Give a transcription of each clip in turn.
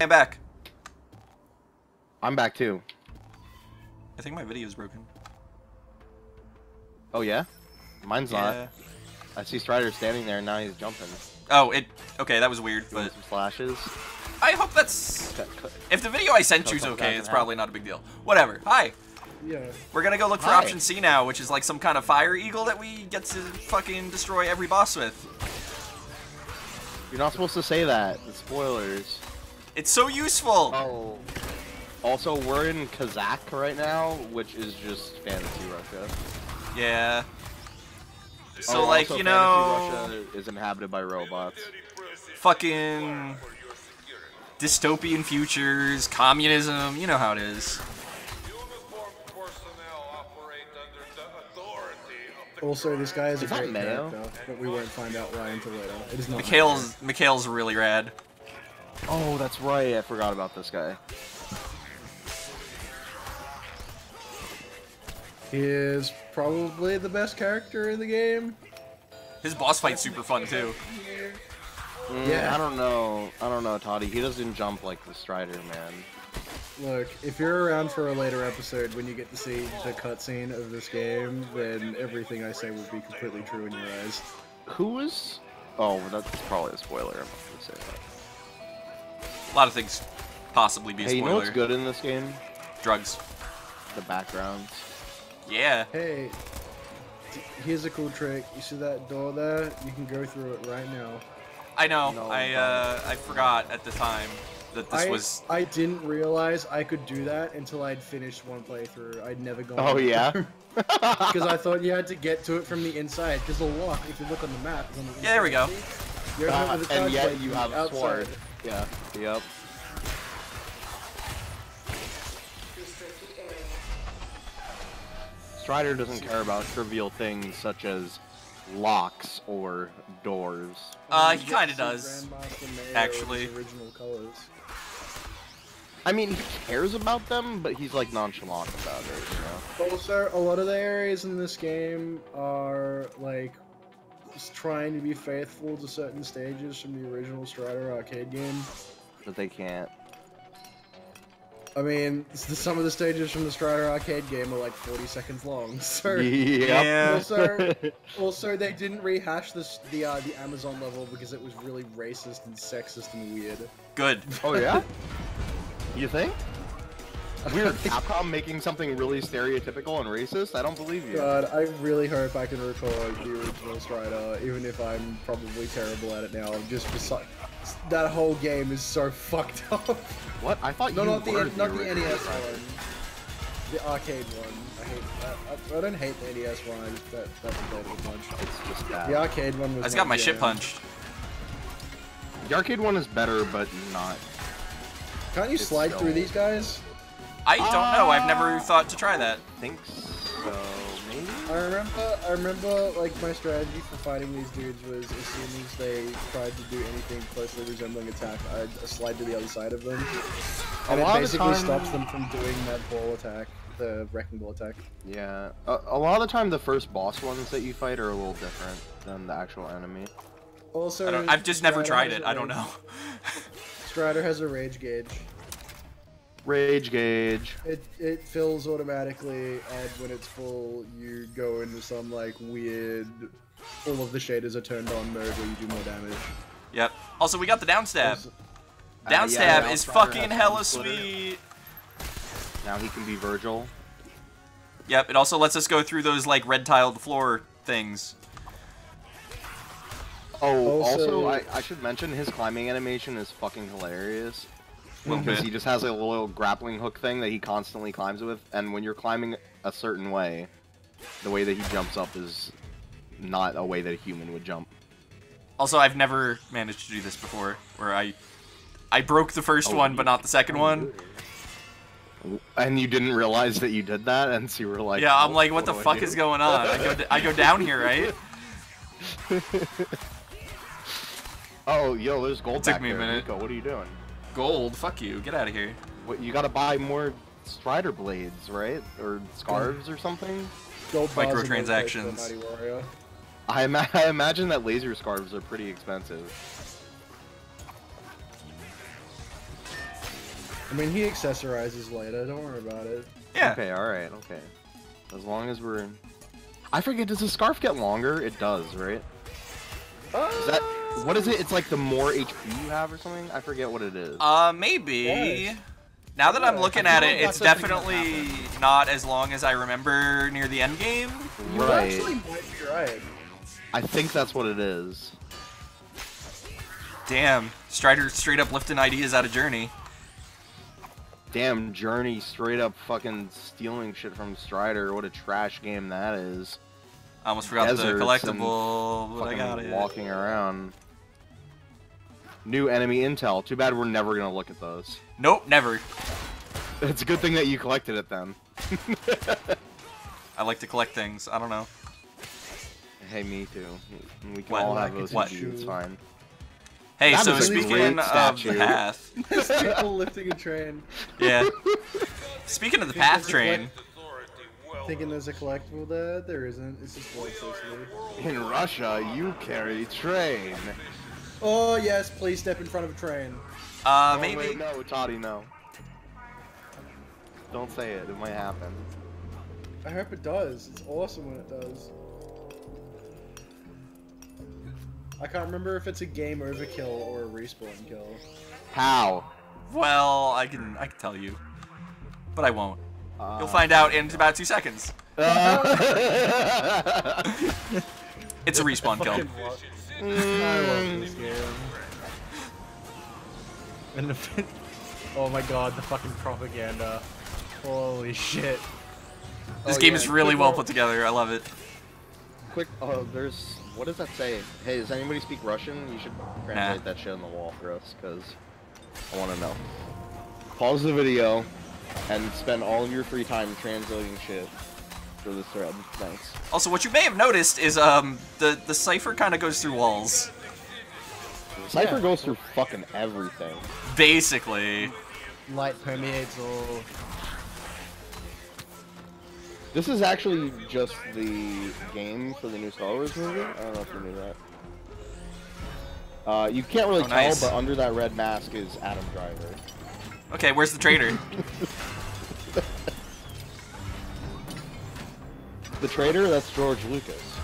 I'm back. I'm back too. I think my video's broken. Oh yeah? Mine's Yeah. not. I see Strider standing there and now he's jumping. Oh, it. Okay, that was weird, Doing but some slashes. I hope that's. Cut- cut- If the video I sent Hope you's okay, it's probably not a big deal. Whatever. Hi. Yeah. We're gonna go look for Hi. option C now, which is like some kind of fire eagle that we get to fucking destroy every boss with. You're not supposed to say that. The spoilers. It's so useful. Oh. Also, we're in Kazakh right now, which is just fantasy Russia. Yeah. Oh, so Oh, like also, you know, Russia is inhabited by robots. fucking dystopian futures, communism. You know how it is. Uniformed personnel operate under the authority of the Also, this guy is a Is that great Meio? character, but we won't find out why until later. It is not. Mikhail's Mikhail's really rad. Oh, that's right. I forgot about this guy. He is probably the best character in the game. His boss fight's super fun too. Mm, Yeah. I don't know. I don't know, Toddy. He doesn't jump like the Strider, man. Look, if you're around for a later episode when you get to see the cutscene of this game, then everything I say will be completely true in your eyes. Who is? Oh, that's probably a spoiler. I'm not gonna say that. A lot of things possibly be a Hey, you know what's good in this game? Drugs. The backgrounds. Yeah. Hey, here's a cool trick. You see that door there? You can go through it right now. I know. No, I uh I forgot at the time that this I, was I didn't realize I could do that until I'd finished one playthrough. I'd never gone. Oh yeah. Because I thought you had to get to it from the inside. Because the lock, if you look on the map, is on the Yeah, there we go. You open Uh, the and yet you have a outside. sword. Yeah. Yep. Strider doesn't care about trivial things such as locks or doors. Uh, he kinda does, Grandmaster Meio in actually. his Original colors. I mean, he cares about them, but he's like nonchalant about it, you know. Also, a lot of the areas in this game are like just trying to be faithful to certain stages from the original Strider arcade game. But they can't. I mean, some of the stages from the Strider arcade game are like 40 seconds long. So Yep. Yeah. Also, also they didn't rehash this the uh, the Amazon level because it was really racist and sexist and weird. good. oh yeah. You think? Weird. Capcom making something really stereotypical and racist? I don't believe you. God, I really hope I can record the original Strider, even if I'm probably terrible at it now. I'm Just besi- that whole game is so fucked up. What? I thought no, you not the were not the NES one, the arcade one. I hate. I, I, I don't hate the NES one. I that that's played it a bunch. It's just bad. The arcade one was. I just got my my shit punched. The arcade one is better, but not. Can't you It's slide so- through these guys? I don't know. I've never Uh, thought to try that. think so. Maybe. I remember, I remember, like my strategy for fighting these dudes was as soon as they tried to do anything closely resembling attack, I'd slide to the other side of them, and A it lot of the basically time- stops them from doing that ball attack, the wrecking ball attack. Yeah. A, a lot of the time, the first boss ones that you fight are a little different than the actual enemy. Also, I don't, I've just never tried it. I don't know. Strider has a rage gauge. Rage gauge. It it fills automatically, and when it's full, you go into some like weird. All of the shaders are turned on mode where you do more damage. Yep. Also, we got the down stab. Also- Uh, Down yeah, stab is fucking hella sweet. Now he can be Virgil. Yep. It also lets us go through those like red tiled floor things. Oh, Also- also, I, I should mention his climbing animation is fucking hilarious. Because mm, bit. he just has a little grappling hook thing that he constantly climbs with, and when you're climbing a certain way, the way that he jumps up is not a way that a human would jump. Also, I've never managed to do this before, where I, I broke the first Oh, one, but not the second one. And you didn't realize that you did that, and so you were like, yeah, I'm "Oh, like, what the do I fuck is going on? I go, I go down here, right? Oh, yo, there's gold It took me a there. minute. Nico, what are you doing? Gold, fuck you, get out of here. What, you gotta buy more Strider blades, right? Or scarves or something? Gold bars and gold plates for Microtransactions. I, ima- I imagine that laser scarves are pretty expensive. I mean, he accessorizes later. Don't worry about it. Yeah. Okay, alright, okay. As long as we're... I forget, does the scarf get longer? It does, right? Is that... What is it? It's like the more HP you have or something? I forget what it is. Uh, maybe. Yes. Now that I'm looking at it, it's definitely definitely not as long as I remember near the end game. You right. actually might be right. I think that's what it is. Damn, Strider straight up lifting ideas out of Journey. Damn, Journey straight up fucking stealing shit from Strider. What a trash game that is. I almost forgot the Deserts collectible, but I got it. walking around. New enemy intel. Too bad we're never gonna look at those. Nope, never. It's a good thing that you collected it then. I like to collect things. I don't know. hey, me too. We can What? all have Like those. what? It's fine. Hey, That so is speaking of uh, the path, people lifting a train, yeah. Speaking of the path train, Authority will thinking there's a collectible there. There isn't. It's just voice Sicily. In Russia, you carry train. Oh yes, please step in front of a train. uh, Oh, maybe. wait, no, Toddy, no. Don't say it. It might happen. I hope it does. It's awesome when it does. I can't remember if it's a game overkill or a respawn kill. How? Well, I can I can tell you, but I won't. Uh, You'll find out in about two seconds. Uh, It's a respawn kill. Fucking? I love this game. And the, oh my god, the fucking propaganda. Holy shit. This Oh, game yeah, is really quick well put together. I love it. Quick, uh, there's. What does that say? Hey, does anybody speak Russian? You should translate that shit on the wall for us, because I want to know. Pause the video and spend all of your free time translating shit for this thread. Thanks. Also, what you may have noticed is um the the Cypher kind of goes through walls. Cypher Yeah. goes through fucking everything. Basically, Light permeates all. This is actually just the game for the new Star Wars movie. I don't know if you knew that. Uh, you can't really Oh, tell, nice. but under that red mask is Adam Driver. okay. Where's the traitor? The traitor, that's George Lucas.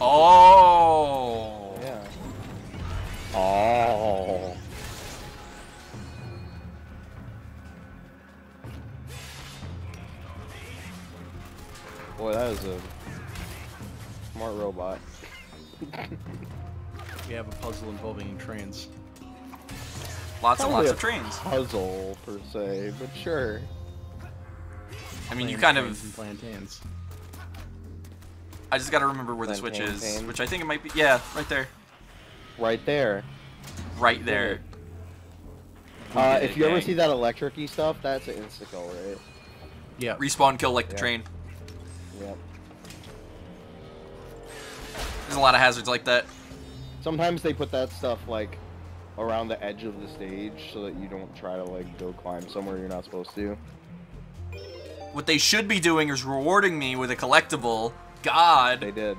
Oh. Yeah. Oh. Boy, that is a smart robot. We have a puzzle involving trains. Lots and lots of trains. Puzzle per se, but sure. I mean, you kind trains and of. plantains. I just gotta remember where the switch is, pain. which I think it might be. Yeah, right there. Right there. Right there. Uh, if it, you ever see that electric-y stuff, that's an insta-kill, right? Yeah. Respawn kill like the Yeah. train. Yep. There's a lot of hazards like that. Sometimes they put that stuff like around the edge of the stage so that you don't try to like go climb somewhere you're not supposed to. What they should be doing is rewarding me with a collectible. God. They did.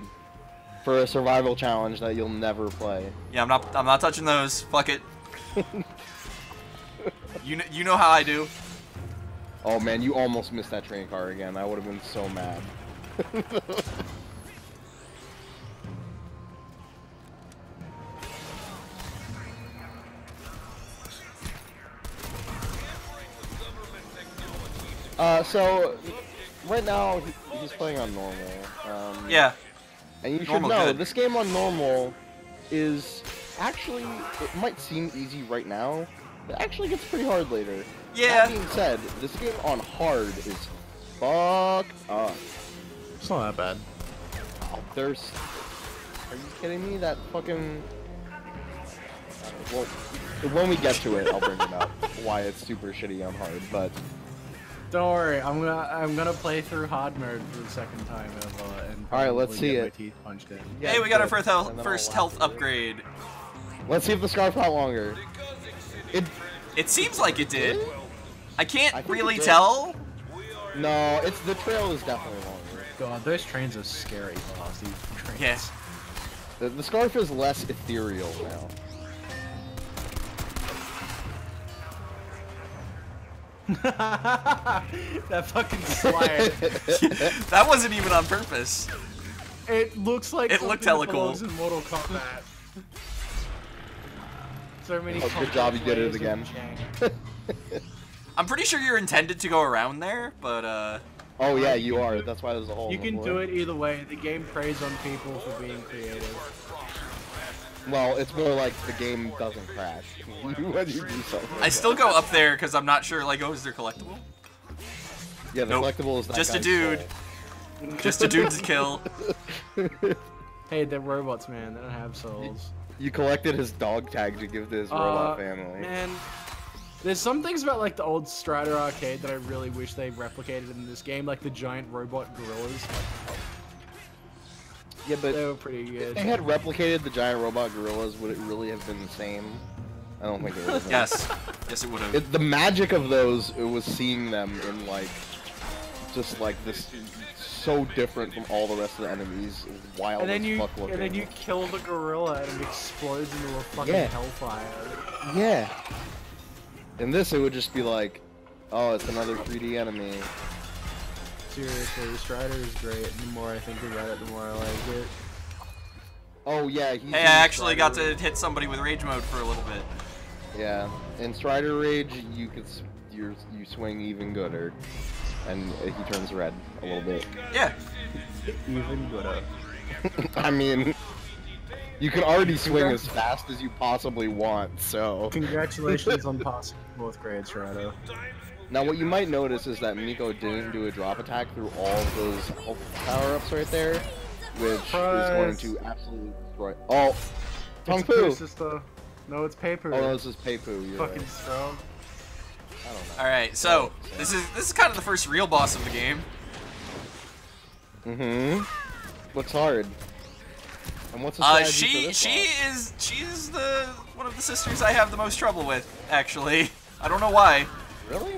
For a survival challenge that you'll never play. Yeah, I'm not. I'm not touching those. Fuck it. you know, you know how I do. Oh man, you almost missed that train car again. I would have been so mad. Uh, so right now he, he's playing on normal. Um, Yeah. And you should know good. this game on normal is actually it might seem easy right now, but it actually gets pretty hard later. Yeah. That being said, this game on hard is fucked up. It's not that bad. Oh, There's Are you kidding me? That fucking well, when we get to it, I'll bring it up. Why it's super shitty on hard, but Don't worry, I'm gonna I'm gonna play through hard mode for the second time ever, and uh, Alright, let's probably see get my it. teeth punched in. Yeah, hey, we got our first health, first health laugh at it. upgrade. let's see if the scarf got longer. It It seems like it did. I can't I really tell. no, it's the trail is definitely longer. God, those trains are scary fast. These trains. Yeah. The, the scarf is less ethereal now. that fucking slide. that wasn't even on purpose. it looks like It looked something hella cool. in Mortal Kombat. So many. Oh, good job, you did it again. layers of jank. I'm pretty sure you're intended to go around there, but uh, oh yeah, you are. That's why there's a hole. You can floor. do it either way. The game preys on people for being creative. Well, it's more like the game doesn't crash when you do something. I still go up there because I'm not sure. Like, oh, is there collectible? Yeah, the Nope. collectible is that Just a dude. soul. Just a dude to kill. Hey, they're robots, man. They don't have souls. You collected his dog tag to give to his Uh, robot family. Man, there's some things about like the old Strider arcade that I really wish they replicated in this game, like the giant robot gorillas. Yeah, but They were pretty if they had replicated the giant robot gorillas, would it really have been the same? I don't think it would. have. Yes. Yes, it would have. It, the magic of those it was seeing them in like just like this so different from all the rest of the enemies. It was wild and then as you fuck looking. and then you kill the gorilla and it explodes into a fucking Yeah. hellfire. Yeah. In this, it would just be like, oh, it's another 3D enemy. Seriously, Strider is great. The more I think about it, the more I like it. Oh yeah. He's Hey, I in actually got to hit somebody with rage mode for a little bit. Yeah. In Strider Rage, you could s- you you swing even gooder, and he turns red a little bit. Yeah. Even gooder. I mean, you can already swing as fast as you possibly want. So Congratulations on passing both grades, Strider. now, what you might notice is that Miko didn't do a drop attack through all of those health power-ups right there, which is going to absolutely destroy. Oh, Tong It's Fu. poo, sister. No, it's paper. Oh, no, this is Pai Pooh. You're fucking right. strong. I don't know. All right. So this is this is kind of the first real boss of the game. Mm-hmm. Looks hard? And what's the Uh, she she is she's the one of the sisters I have the most trouble with. Actually, I don't know why. really?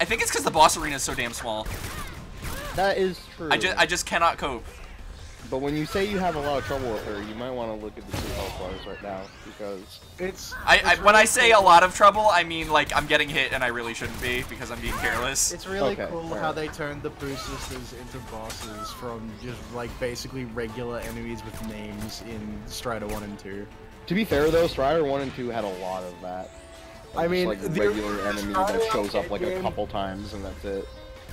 I think it's because the boss arena is so damn small. That is true. I just I just cannot cope. But when you say you have a lot of trouble with her, you might want to look at the two health bars right now because It's. I, it's I when I really say a lot of trouble, I mean like I'm getting hit and I really shouldn't be because I'm being careless. It's really Okay, cool alright. how they turned the Pooh Sisters into bosses from just like basically regular enemies with names in Strider 1 and 2. to be fair though, Strider one and two had a lot of that. I Just, mean, like the regular enemy that shows up like a couple times and that's it.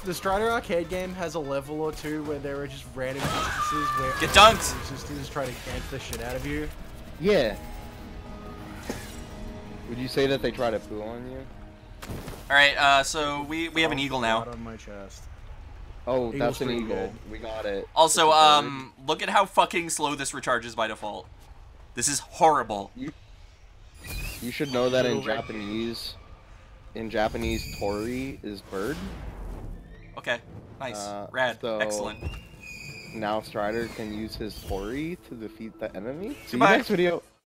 The Strider arcade game has a level or two where there are just random instances where Get dunked! Pooh Sisters try to gank the shit out of you. Yeah. Would you say that they try to poo on you? All right. Uh, so we we have an eagle now. On my chest. Oh, Eagle's that's an eagle. good. We got it. Also, It's a bird. um, look at how fucking slow this recharges by default. This is horrible. you you should know that in Japanese, in Japanese, Tori is bird. Okay. Nice. Uh, Rad. so- Excellent. Now Strider can use his Tori to defeat the enemy. See you next video.